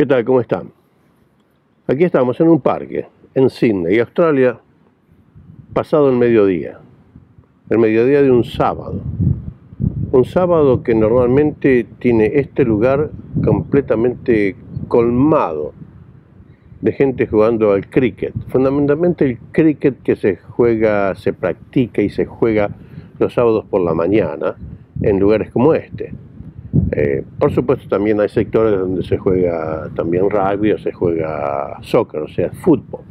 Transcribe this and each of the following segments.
¿Qué tal? ¿Cómo están? Aquí estamos en un parque, en Sydney, Australia, pasado el mediodía. El mediodía de un sábado. Un sábado que normalmente tiene este lugar completamente colmado de gente jugando al cricket. Fundamentalmente el cricket que se juega, se practica y se juega los sábados por la mañana en lugares como este. Eh, por supuesto también hay sectores donde se juega también rugby o se juega soccer, o sea, fútbol.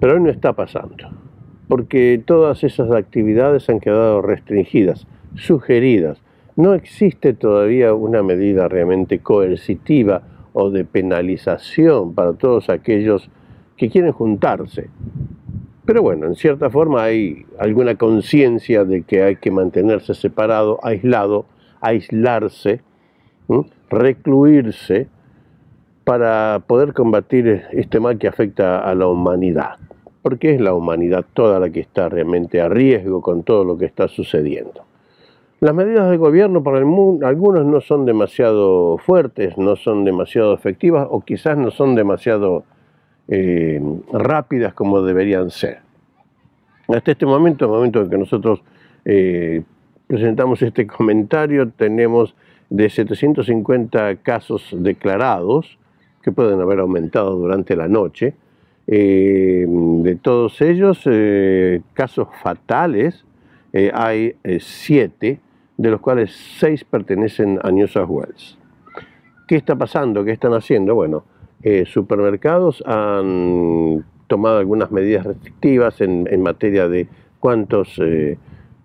Pero hoy no está pasando, porque todas esas actividades han quedado restringidas, sugeridas. No existe todavía una medida realmente coercitiva o de penalización para todos aquellos que quieren juntarse. Pero bueno, en cierta forma hay alguna conciencia de que hay que mantenerse separado, aislado, aislarse, recluirse para poder combatir este mal que afecta a la humanidad. Porque es la humanidad toda la que está realmente a riesgo con todo lo que está sucediendo. Las medidas de gobierno para el mundo, algunas no son demasiado fuertes, no son demasiado efectivas o quizás no son demasiado eh, rápidas como deberían ser. Hasta este momento, el momento en que nosotros eh, presentamos este comentario, tenemos de 750 casos declarados, que pueden haber aumentado durante la noche. Eh, de todos ellos, eh, casos fatales, eh, hay siete, de los cuales seis pertenecen a New South Wales. ¿Qué está pasando? ¿Qué están haciendo? Bueno, supermercados han tomado algunas medidas restrictivas en, en materia de cuántos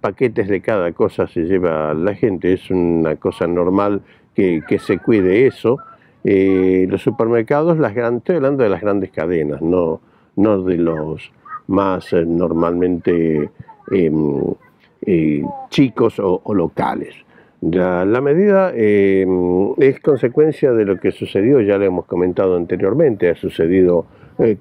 paquetes de cada cosa se lleva la gente, es una cosa normal que, se cuide eso. Eh, los supermercados, las grandes, estoy hablando de las grandes cadenas, no, no de los más eh, normalmente em, eh, chicos o, locales. La, la medida em, es consecuencia de lo que sucedió, ya lo hemos comentado anteriormente, ha sucedido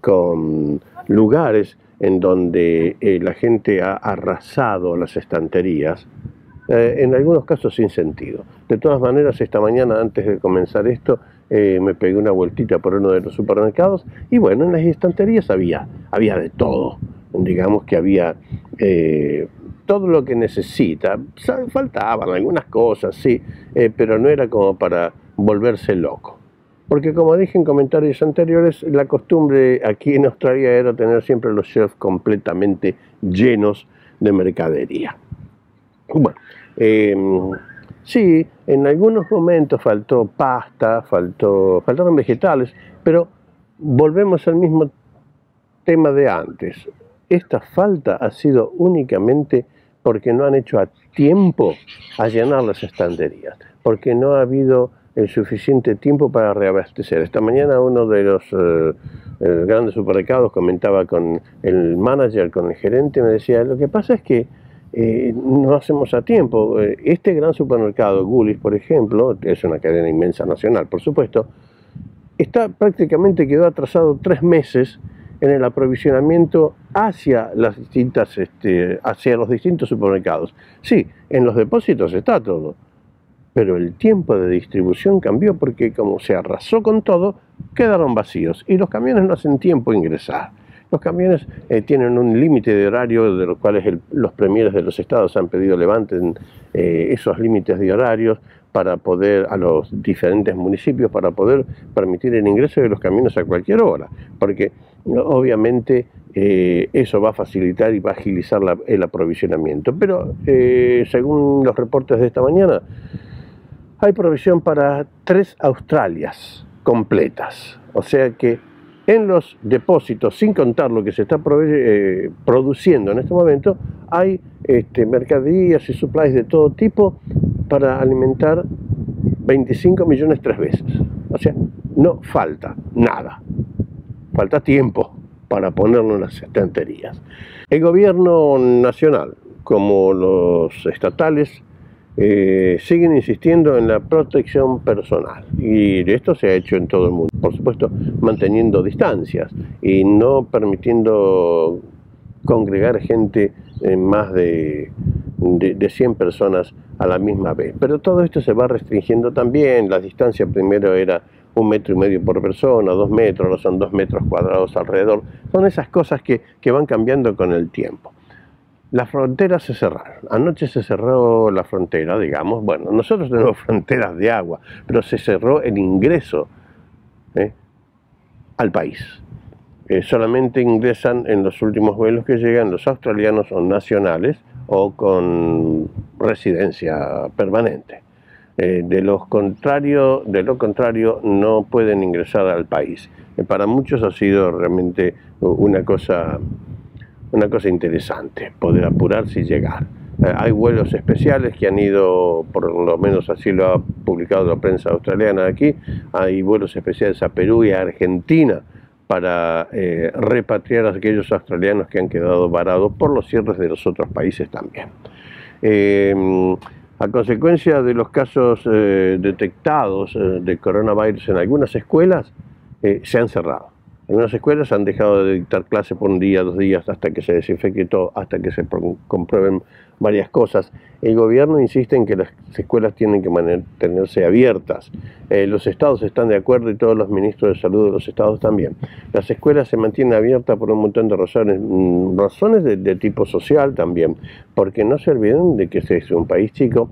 con lugares en donde eh, la gente ha arrasado las estanterías, eh, en algunos casos sin sentido. De todas maneras, esta mañana, antes de comenzar esto, eh, me pegué una vueltita por uno de los supermercados y bueno, en las estanterías había, había de todo. Digamos que había todo lo que necesita. Faltaban algunas cosas, sí, pero no era como para volverse loco. Porque como dije en comentarios anteriores, la costumbre aquí en Australia era tener siempre los shelves completamente llenos de mercadería. Bueno, em, sí, en algunos momentos faltó pasta, faltó, faltaron vegetales, pero volvemos al mismo tema de antes. Esta falta ha sido únicamente porque no han hecho a tiempo a llenar las estanterías, porque no ha habido el suficiente tiempo para reabastecer. Esta mañana uno de los eh, eh, grandes supermercados comentaba con el manager, con el gerente, me decía, lo que pasa es que eh, no hacemos a tiempo. Este gran supermercado, Gullis, por ejemplo, es una cadena inmensa nacional, por supuesto, está prácticamente quedó atrasado tres meses en el aprovisionamiento hacia las distintas, este, hacia los distintos supermercados. Sí, en los depósitos está todo, pero el tiempo de distribución cambió porque como se arrasó con todo, quedaron vacíos y los camiones no hacen tiempo ingresar. Los camiones eh, tienen un límite de horario de los cuales los premieres de los estados han pedido levanten eh, esos límites de horarios para poder, a los diferentes municipios, para poder permitir el ingreso de los camiones a cualquier hora, porque obviamente eh, eso va a facilitar y va a agilizar el aprovisionamiento. Pero según los reportes de esta mañana, hay provisión para tres Australias completas. O sea que en los depósitos, sin contar lo que se está eh, produciendo en este momento, hay este, mercaderías y supplies de todo tipo para alimentar 25 millones tres veces. O sea, no falta nada. Falta tiempo para ponerlo en las estanterías. El gobierno nacional, como los estatales, eh, siguen insistiendo en la protección personal y esto se ha hecho en todo el mundo, por supuesto manteniendo distancias y no permitiendo congregar gente en más de, de, 100 personas a la misma vez. Pero todo esto se va restringiendo también, la distancia primero era un metro y medio por persona, dos metros, ahora son dos metros cuadrados alrededor. Son esas cosas que, que van cambiando con el tiempo. Las fronteras se cerraron. Anoche se cerró la frontera, digamos. Bueno, nosotros tenemos fronteras de agua, pero se cerró el ingreso ¿eh? al país. Eh, solamente ingresan en los últimos vuelos que llegan los australianos o nacionales o con residencia permanente. Eh, de, lo contrario, de lo contrario, no pueden ingresar al país. para muchos ha sido realmente una cosa una cosa interesante, poder apurarse y llegar. Eh, hay vuelos especiales que han ido, por lo menos así lo ha publicado la prensa australiana aquí, hay vuelos especiales a Perú y a Argentina para eh, repatriar a aquellos australianos que han quedado varados por los cierres de los otros países también. Em, a consecuencia de los casos eh, detectados de coronavirus en algunas escuelas, se han cerrado. Algunas escuelas han dejado de dictar clases por un día, dos días, hasta que se desinfecte todo, hasta que se comprueben varias cosas. El gobierno insiste en que las escuelas tienen que mantenerse abiertas. Eh, los estados están de acuerdo y todos los ministros de salud de los estados también. Las escuelas se mantienen abiertas por un montón de razones, mm, razones de, de tipo social también, porque no se olviden de que este es un país chico,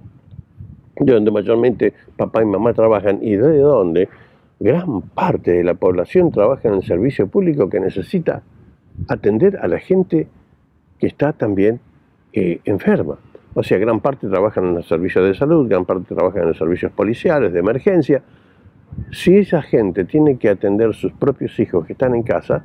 donde mayormente papá y mamá trabajan y de dónde gran parte de la población trabaja en el servicio público que necesita atender a la gente que está también eh, enferma. O sea, gran parte trabajan en los servicios de salud, gran parte trabajan en los servicios policiales, de emergencia. Si esa gente tiene que atender sus propios hijos que están en casa,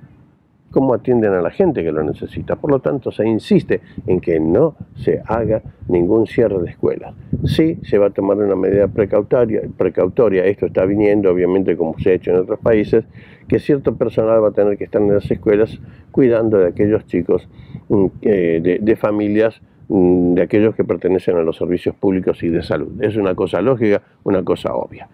cómo atienden a la gente que lo necesita. Por lo tanto, se insiste en que no se haga ningún cierre de escuelas. Sí, se va a tomar una medida precautoria, esto está viniendo, obviamente, como se ha hecho en otros países, que cierto personal va a tener que estar en las escuelas cuidando de aquellos chicos mm, de, de familias mm, de aquellos que pertenecen a los servicios públicos y de salud. Es una cosa lógica, una cosa obvia.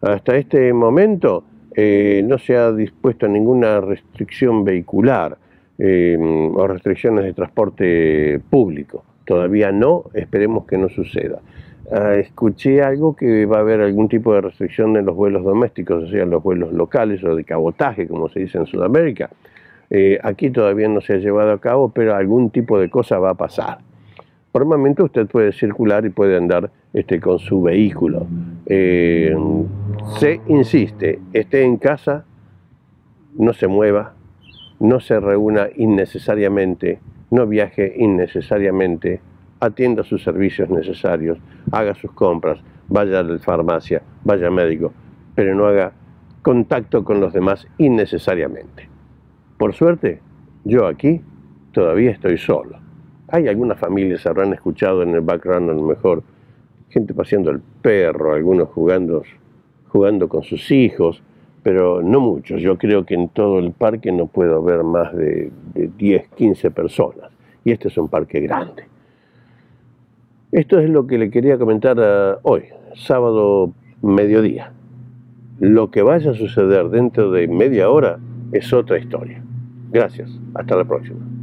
Hasta este momento, eh, no se ha dispuesto ninguna restricción vehicular eh, o restricciones de transporte público. Todavía no, esperemos que no suceda. Ah, escuché algo que va a haber algún tipo de restricción en los vuelos domésticos, o sea, los vuelos locales o de cabotaje, como se dice en Sudamérica. Eh, aquí todavía no se ha llevado a cabo, pero algún tipo de cosa va a pasar. Por el momento usted puede circular y puede andar este, con su vehículo. Eh, se insiste, esté en casa, no se mueva, no se reúna innecesariamente, no viaje innecesariamente, atienda sus servicios necesarios, haga sus compras, vaya a la farmacia, vaya al médico, pero no haga contacto con los demás innecesariamente. Por suerte, yo aquí todavía estoy solo. Hay algunas familias, habrán escuchado en el background a lo mejor, gente paseando el perro, algunos jugando, jugando con sus hijos, pero no muchos. Yo creo que en todo el parque no puedo ver más de, 10, 15 personas. Y este es un parque grande. Esto es lo que le quería comentar eh, hoy, sábado mediodía. Lo que vaya a suceder dentro de media hora es otra historia. Gracias. Hasta la próxima.